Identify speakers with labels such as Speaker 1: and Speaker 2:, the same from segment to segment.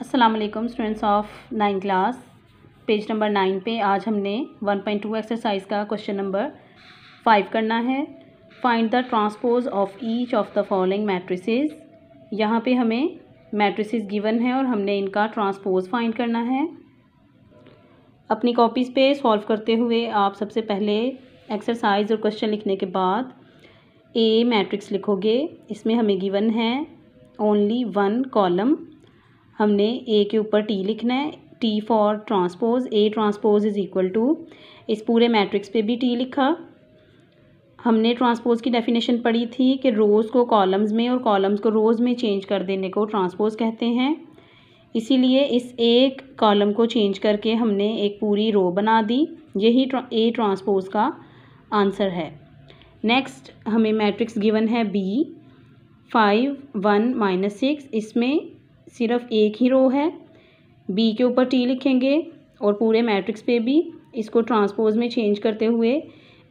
Speaker 1: अस्सलाम वालेकुम students of nine class page number nine पे आज हमने वन पॉइंट टू एक्सरसाइज का क्वेश्चन नंबर फाइव करना है. Find the transpose of each of the following matrices यहाँ पे हमें मैट्रिसेस गिवन है और हमने इनका ट्रांसपोज फाइंड करना है. अपनी कॉपीज़ पे सॉल्व करते हुए आप सबसे पहले एक्सरसाइज और क्वेश्चन लिखने के बाद ए मैट्रिक्स लिखोगे. इसमें हमें गिवन है ओनली वन कॉलम हमने ए के ऊपर टी लिखना है। T for transpose A transpose is equal to इस पूरे मैट्रिक्स पे भी टी लिखा। हमने ट्रांसपोज की डेफिनेशन पढ़ी थी कि रोज़ को कॉलम्स में और कॉलम्स को रोज़ में चेंज कर देने को ट्रांसपोज कहते हैं। इसीलिए इस एक कॉलम को चेंज करके हमने एक पूरी रो बना दी। यही ए ट्रांसपोज का आंसर है। नेक्स्ट हमें मैट्रिक्स गिवन है B five one minus six इसमें सिर्फ़ एक ही रो है। बी के ऊपर टी लिखेंगे और पूरे मैट्रिक्स पे भी इसको ट्रांसपोज में चेंज करते हुए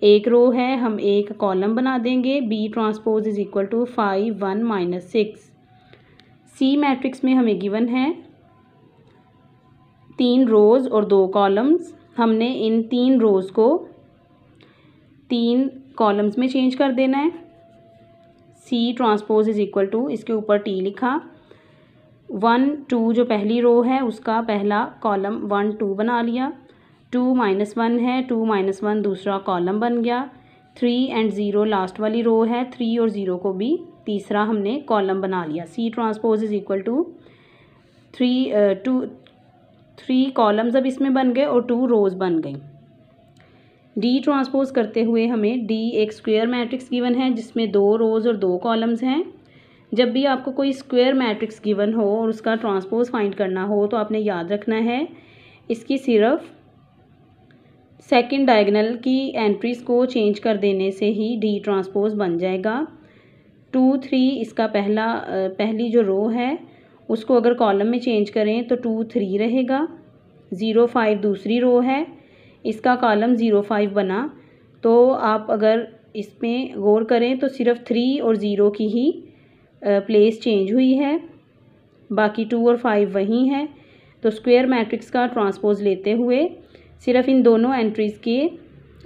Speaker 1: एक रो है, हम एक कॉलम बना देंगे। B transpose is equal to five one minus six C matrix में हमें गिवन है तीन रोज़ और दो कॉलम्स हमने इन तीन रोज़ को तीन कॉलम्स में चेंज कर देना है। C transpose is equal to इसके ऊपर टी लिखा। वन, टू जो पहली रो है, उसका पहला कॉलम वन, टू बना लिया। टू माइनस वन है, टू माइनस वन दूसरा कॉलम बन गया। थ्री एंड ज़ीरो लास्ट वाली रो है थ्री और ज़ीरो को भी तीसरा हमने कॉलम बना लिया। C transpose is equal to three two three columns अब इसमें बन गए और टू रोज़ बन गई। डी ट्रांसपोज करते हुए हमें डी एक स्क्वेयर मैट्रिक्स गिवन है, जिसमें दो रोज़ और दो कॉलम्स हैं। जब भी आपको कोई स्क्वायर मैट्रिक्स गिवन हो और उसका ट्रांसपोज फाइंड करना हो तो आपने याद रखना है, इसकी सिर्फ़ सेकंड डायगनल की एंट्रीज़ को चेंज कर देने से ही डी ट्रांसपोज बन जाएगा। टू थ्री इसका पहला पहली जो रो है, उसको अगर कॉलम में चेंज करें तो टू थ्री रहेगा। ज़ीरो फाइव दूसरी रो है, इसका कॉलम ज़ीरो फाइव बना। तो आप अगर इसमें गौर करें तो सिर्फ़ थ्री और ज़ीरो की ही प्लेस चेंज हुई है। बाकी टू और फाइव वही हैं। तो स्क्वेयर मैट्रिक्स का ट्रांसपोज लेते हुए सिर्फ़ इन दोनों एंट्रीज़ के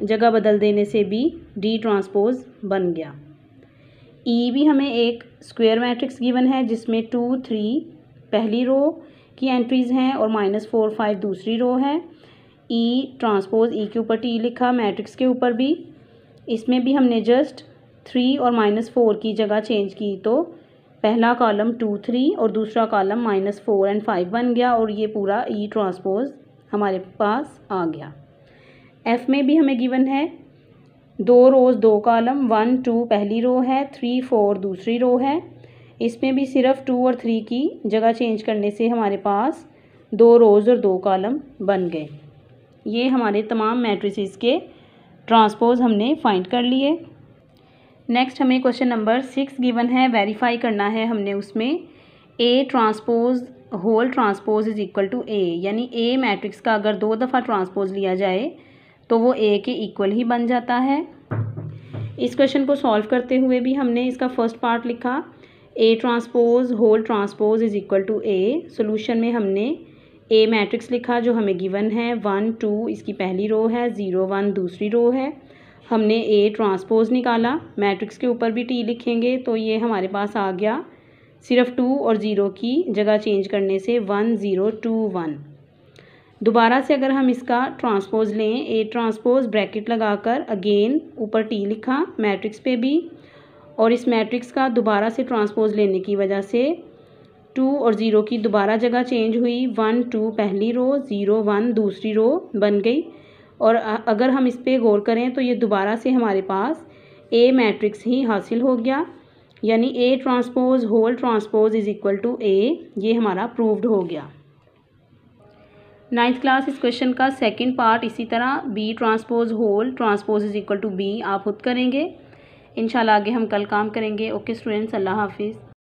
Speaker 1: जगह बदल देने से भी डी ट्रांसपोज बन गया। ई e भी हमें एक स्क्वेयर मैट्रिक्स गिवन है, जिसमें टू थ्री पहली रो की एंट्रीज़ हैं और माइनस फोर फाइव दूसरी रो है। ई ट्रांसपोज ई के ऊपर टी लिखा मैट्रिक्स के ऊपर भी। इसमें भी हमने जस्ट थ्री और माइनस फोर की जगह चेंज की तो पहला कॉलम टू थ्री और दूसरा column minus four and five बन गया और ये पूरा ई e ट्रांसपोज हमारे पास आ गया। एफ़ में भी हमें गिवन है। दो रोज़ दो कॉलम वन टू पहली रो है थ्री फोर दूसरी रो है। इसमें भी सिर्फ़ टू और थ्री की जगह चेंज करने से हमारे पास दो रोज़ और दो कॉलम बन गए। ये हमारे तमाम मैट्रिसेस के ट्रांसपोज हमने फाइंड कर लिए। नेक्स्ट हमें क्वेश्चन नंबर सिक्स गिवन है वेरीफाई करना है हमने उसमें। A transpose whole transpose is equal to A यानी ए मैट्रिक्स का अगर दो दफ़ा ट्रांसपोज लिया जाए तो वो ए के इक्वल ही बन जाता है। इस क्वेश्चन को सॉल्व करते हुए भी हमने इसका फ़र्स्ट पार्ट लिखा। A transpose whole transpose is equal to A solution में हमने ए मैट्रिक्स लिखा जो हमें गिवन है। वन टू इसकी पहली रो है। ज़ीरो वन दूसरी रो है। हमने ए ट्रांसपोज निकाला, मैट्रिक्स के ऊपर भी टी लिखेंगे तो ये हमारे पास आ गया। सिर्फ़ टू और ज़ीरो की जगह चेंज करने से वन, ज़ीरो, टू, वन। दोबारा से अगर हम इसका ट्रांसपोज लें ए ट्रांसपोज ब्रैकेट लगाकर अगेन ऊपर टी लिखा, मैट्रिक्स पे भी, और इस मैट्रिक्स का दोबारा से ट्रांसपोज लेने की वजह से टू और ज़ीरो की दोबारा जगह चेंज हुई। वन, टू, पहली रो, ज़ीरो, वन, दूसरी रो बन गई। और अगर हम इस पर गौर करें तो ये दोबारा से हमारे पास ए मैट्रिक्स ही हासिल हो गया। यानी A transpose whole transpose is equal to A ये हमारा प्रूव्ड हो गया। नाइन्थ क्लास इस क्वेश्चन का सेकंड पार्ट इसी तरह B transpose whole transpose is equal to B आप खुद करेंगे। इंशाल्लाह आगे हम कल काम करेंगे। ओके स्टूडेंट्स अल्लाह हाफिज़।